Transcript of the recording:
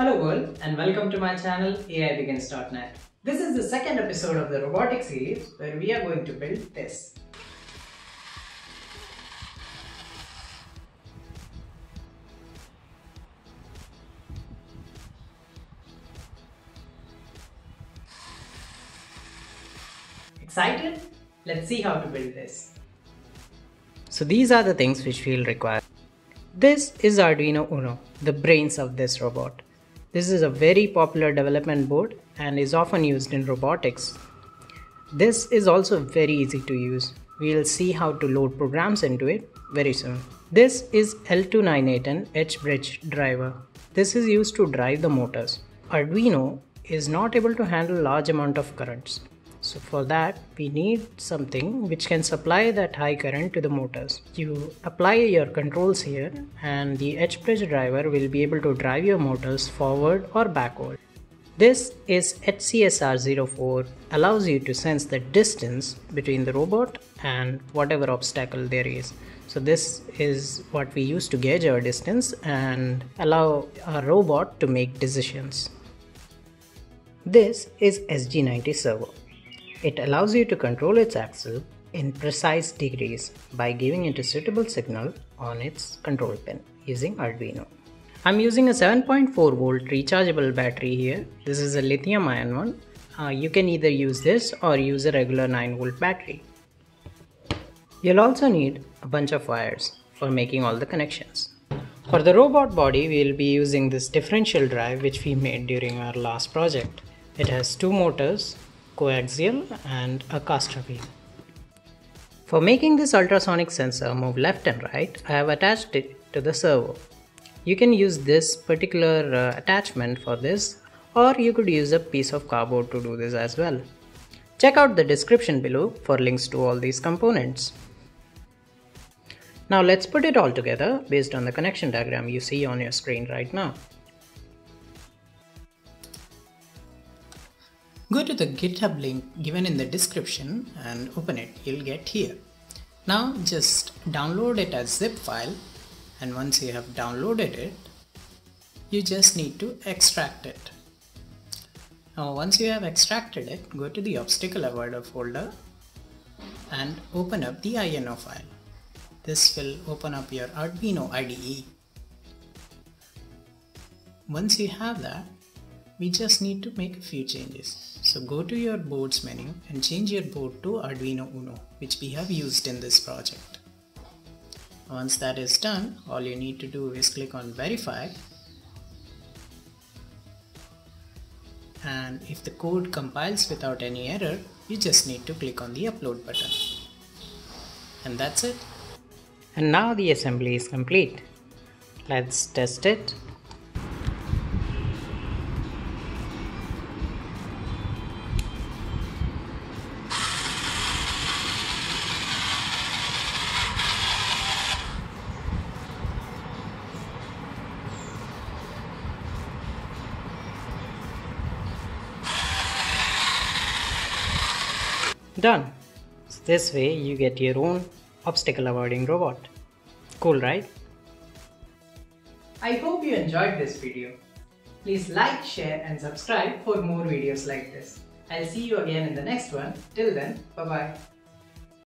Hello world and welcome to my channel AIBegins.net. This is the second episode of the robotics series where we are going to build this. Excited? Let's see how to build this. So these are the things which we'll require. This is Arduino Uno, the brains of this robot. This is a very popular development board and is often used in robotics. This is also very easy to use. We'll see how to load programs into it very soon. This is L298N H-bridge driver. This is used to drive the motors. Arduino is not able to handle large amount of currents. So for that we need something which can supply that high current to the motors. You apply your controls here and the H-bridge driver will be able to drive your motors forward or backward. This is HCSR04 allows you to sense the distance between the robot and whatever obstacle there is. So this is what we use to gauge our distance and allow our robot to make decisions. This is SG90 servo. It allows you to control its axle in precise degrees by giving it a suitable signal on its control pin using Arduino. I'm using a 7.4 volt rechargeable battery here. This is a lithium ion one. Uh, you can either use this or use a regular 9 volt battery. You'll also need a bunch of wires for making all the connections. For the robot body, we'll be using this differential drive which we made during our last project. It has two motors, coaxial and a caster wheel. For making this ultrasonic sensor move left and right, I have attached it to the servo. You can use this particular uh, attachment for this or you could use a piece of cardboard to do this as well. Check out the description below for links to all these components. Now let's put it all together based on the connection diagram you see on your screen right now. Go to the GitHub link given in the description and open it. You'll get here. Now just download it as zip file and once you have downloaded it, you just need to extract it. Now once you have extracted it, go to the obstacle avoider folder and open up the INO file. This will open up your Arduino IDE. Once you have that, we just need to make a few changes. So go to your boards menu and change your board to Arduino Uno which we have used in this project. Once that is done, all you need to do is click on verify and if the code compiles without any error, you just need to click on the upload button. And that's it. And now the assembly is complete. Let's test it Done. So this way you get your own obstacle avoiding robot. Cool, right? I hope you enjoyed this video. Please like, share and subscribe for more videos like this. I'll see you again in the next one. Till then, bye bye.